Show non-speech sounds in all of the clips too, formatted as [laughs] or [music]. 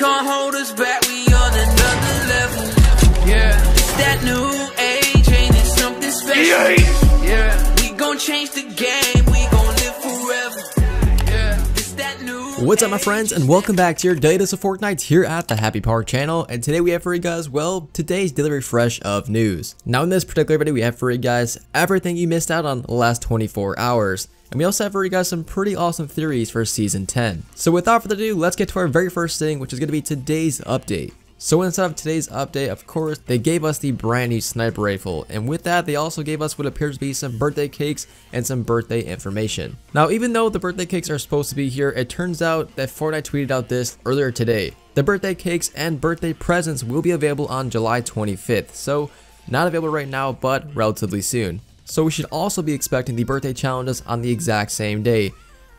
can't hold us back, we on another level. Yeah, it's that new age, ain't it something special? Yeah, we gon' change the game, we gon' live forever. Yeah, it's that new. What's up my friends and welcome back to your daily dose of Fortnite here at the Happy Power channel and today we have for you guys, well, today's daily refresh of news. Now in this particular video we have for you guys everything you missed out on the last 24 hours. And we also have you guys some pretty awesome theories for Season 10. So without further ado, let's get to our very first thing, which is going to be today's update. So inside of today's update, of course, they gave us the brand new sniper rifle, and with that, they also gave us what appears to be some birthday cakes and some birthday information. Now, even though the birthday cakes are supposed to be here, it turns out that Fortnite tweeted out this earlier today. The birthday cakes and birthday presents will be available on July 25th, so not available right now, but relatively soon so we should also be expecting the birthday challenges on the exact same day.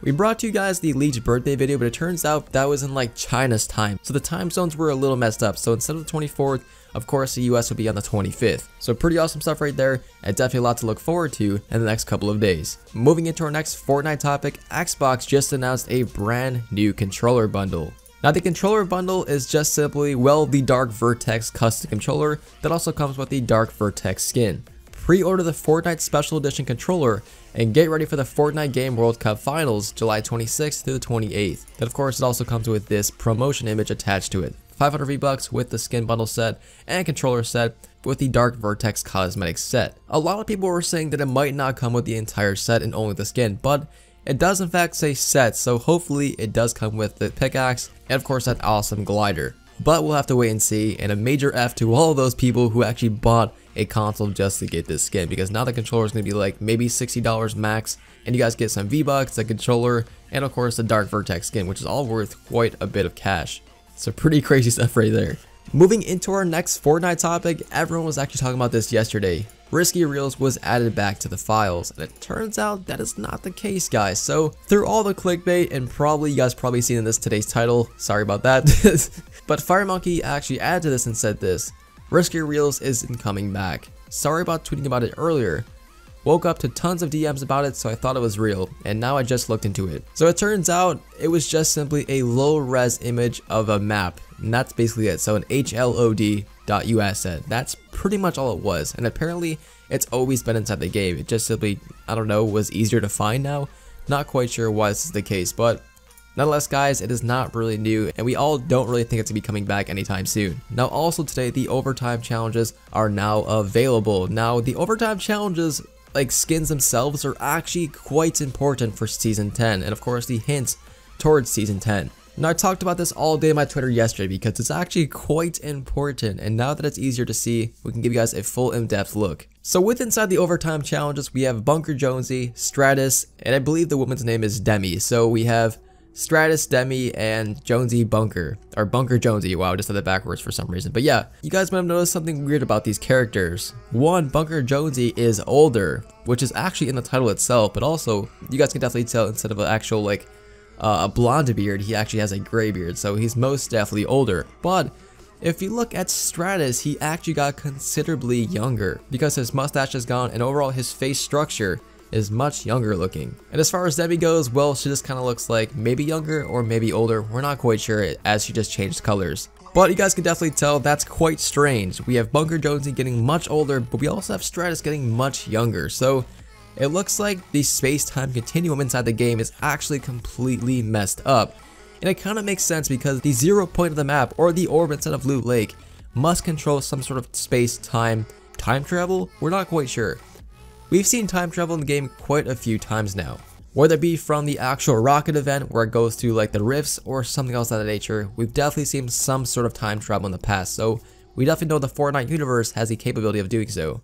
We brought to you guys the leaked birthday video, but it turns out that was in like China's time, so the time zones were a little messed up. So instead of the 24th, of course the US will be on the 25th. So pretty awesome stuff right there, and definitely a lot to look forward to in the next couple of days. Moving into our next Fortnite topic, Xbox just announced a brand new controller bundle. Now the controller bundle is just simply, well, the Dark Vertex custom controller that also comes with the Dark Vertex skin pre-order the Fortnite Special Edition controller, and get ready for the Fortnite Game World Cup Finals July 26th through the 28th. Then of course it also comes with this promotion image attached to it. 500 V-Bucks with the skin bundle set and controller set with the Dark Vertex cosmetic set. A lot of people were saying that it might not come with the entire set and only the skin, but it does in fact say set, so hopefully it does come with the pickaxe and of course that awesome glider. But we'll have to wait and see, and a major F to all those people who actually bought a console just to get this skin because now the controller is going to be like maybe $60 max and you guys get some V-Bucks, a controller, and of course the Dark Vertex skin which is all worth quite a bit of cash. So pretty [laughs] crazy stuff right there. Moving into our next Fortnite topic, everyone was actually talking about this yesterday. Risky Reels was added back to the files, and it turns out that is not the case, guys. So, through all the clickbait, and probably you guys probably seen in this today's title, sorry about that, [laughs] but FireMonkey actually added to this and said this, Risky Reels isn't coming back. Sorry about tweeting about it earlier. Woke up to tons of DMs about it so I thought it was real and now I just looked into it. So it turns out it was just simply a low res image of a map and that's basically it. So an HLOD.U asset. Uh, that's pretty much all it was and apparently it's always been inside the game. It just simply, I don't know, was easier to find now. Not quite sure why this is the case but Nonetheless guys, it is not really new and we all don't really think it's going to be coming back anytime soon. Now also today, the overtime challenges are now available. Now the overtime challenges like skins themselves are actually quite important for season 10 and of course the hints towards season 10. Now I talked about this all day on my Twitter yesterday because it's actually quite important and now that it's easier to see, we can give you guys a full in-depth look. So with inside the overtime challenges, we have Bunker Jonesy, Stratus, and I believe the woman's name is Demi. So we have Stratus, Demi, and Jonesy Bunker. Or Bunker Jonesy. Wow, I just said that backwards for some reason. But yeah, you guys might have noticed something weird about these characters. One, Bunker Jonesy is older, which is actually in the title itself, but also, you guys can definitely tell instead of an actual, like, uh, a blonde beard, he actually has a gray beard, so he's most definitely older. But, if you look at Stratus, he actually got considerably younger, because his mustache is gone and overall his face structure is much younger looking. And as far as Debbie goes, well, she just kind of looks like maybe younger or maybe older. We're not quite sure as she just changed colors. But you guys can definitely tell that's quite strange. We have Bunker Jonesy getting much older, but we also have Stratus getting much younger. So it looks like the space-time continuum inside the game is actually completely messed up. And it kind of makes sense because the zero point of the map, or the orb instead of Loot Lake, must control some sort of space-time time travel? We're not quite sure. We've seen time travel in the game quite a few times now. Whether it be from the actual rocket event where it goes through like the rifts or something else of that nature, we've definitely seen some sort of time travel in the past, so we definitely know the Fortnite universe has the capability of doing so.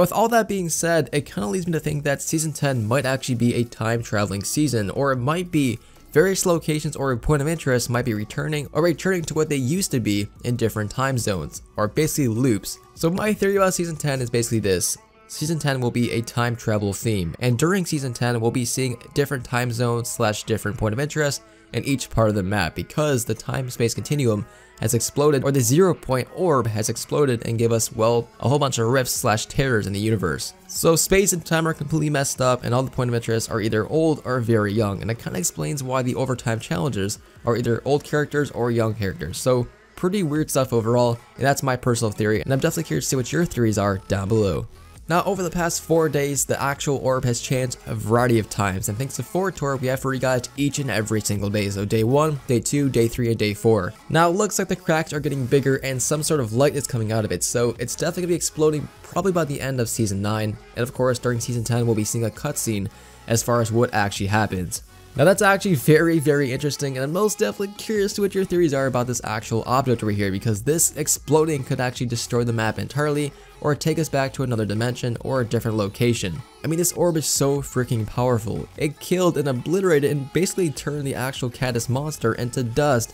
Now with all that being said, it kind of leads me to think that Season 10 might actually be a time traveling season, or it might be various locations or a point of interest might be returning or returning to what they used to be in different time zones, or basically loops. So my theory about Season 10 is basically this. Season 10 will be a time travel theme, and during Season 10 we'll be seeing different time zones slash different point of interest in each part of the map because the time-space continuum has exploded or the zero point orb has exploded and give us, well, a whole bunch of rifts slash terrors in the universe. So space and time are completely messed up and all the point of interest are either old or very young and it kind of explains why the overtime challenges are either old characters or young characters. So pretty weird stuff overall and that's my personal theory and I'm definitely curious to see what your theories are down below. Now, over the past 4 days, the actual orb has changed a variety of times, and thanks to FortTory, we have guys each and every single day, so day 1, day 2, day 3, and day 4. Now, it looks like the cracks are getting bigger and some sort of light is coming out of it, so it's definitely going to be exploding probably by the end of Season 9, and of course, during Season 10, we'll be seeing a cutscene as far as what actually happens. Now that's actually very, very interesting, and I'm most definitely curious to what your theories are about this actual object over here, because this exploding could actually destroy the map entirely, or take us back to another dimension or a different location. I mean, this orb is so freaking powerful. It killed and obliterated and basically turned the actual Cattus monster into dust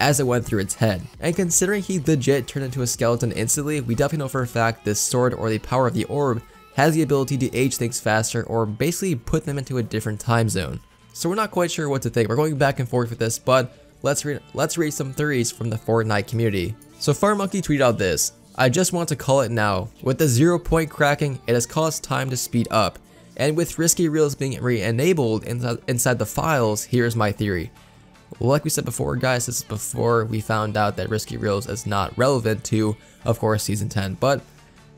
as it went through its head. And considering he legit turned into a skeleton instantly, we definitely know for a fact this sword or the power of the orb has the ability to age things faster or basically put them into a different time zone. So we're not quite sure what to think. We're going back and forth with this, but let's read let's read some theories from the Fortnite community. So FireMonkey tweeted out this. I just want to call it now. With the zero point cracking, it has caused time to speed up. And with risky reels being re-enabled inside, inside the files, here's my theory. Like we said before guys, this is before we found out that risky reels is not relevant to, of course, season 10. But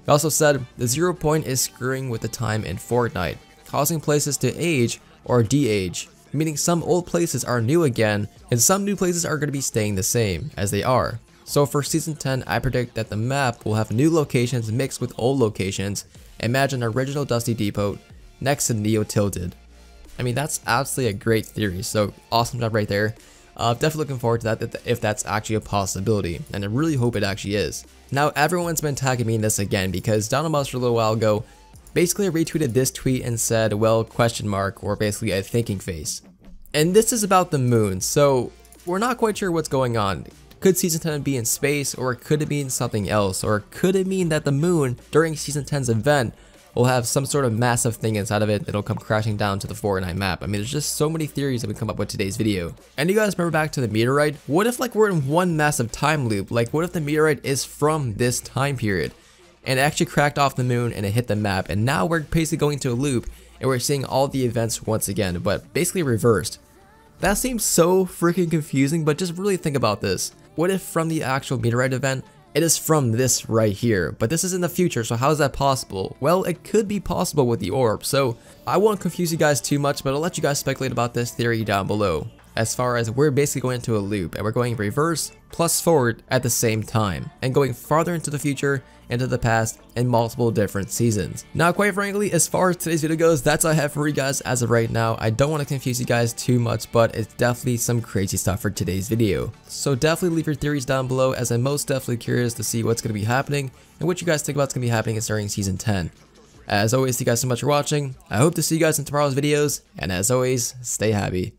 we also said the zero point is screwing with the time in Fortnite, causing places to age or de-age, meaning some old places are new again and some new places are going to be staying the same as they are. So for season 10, I predict that the map will have new locations mixed with old locations. Imagine original Dusty Depot next to Neo Tilted. I mean, that's absolutely a great theory, so awesome job right there. Uh, definitely looking forward to that if that's actually a possibility, and I really hope it actually is. Now, everyone's been tagging me in this again because Donald Musk a little while ago basically I retweeted this tweet and said, well, question mark, or basically a thinking face. And this is about the moon, so we're not quite sure what's going on. Could Season 10 be in space, or could it mean something else? Or could it mean that the moon, during Season 10's event, will have some sort of massive thing inside of it that'll come crashing down to the Fortnite map. I mean, there's just so many theories that we come up with today's video. And you guys remember back to the meteorite? What if like we're in one massive time loop? Like what if the meteorite is from this time period? And it actually cracked off the moon and it hit the map and now we're basically going to a loop and we're seeing all the events once again but basically reversed. That seems so freaking confusing but just really think about this. What if from the actual meteorite event it is from this right here, but this is in the future, so how is that possible? Well, it could be possible with the orb, so I won't confuse you guys too much, but I'll let you guys speculate about this theory down below as far as we're basically going into a loop and we're going reverse plus forward at the same time and going farther into the future, into the past, in multiple different seasons. Now quite frankly, as far as today's video goes, that's all I have for you guys as of right now. I don't want to confuse you guys too much, but it's definitely some crazy stuff for today's video. So definitely leave your theories down below as I'm most definitely curious to see what's going to be happening and what you guys think about what's going to be happening starting season 10. As always, thank you guys so much for watching. I hope to see you guys in tomorrow's videos, and as always, stay happy.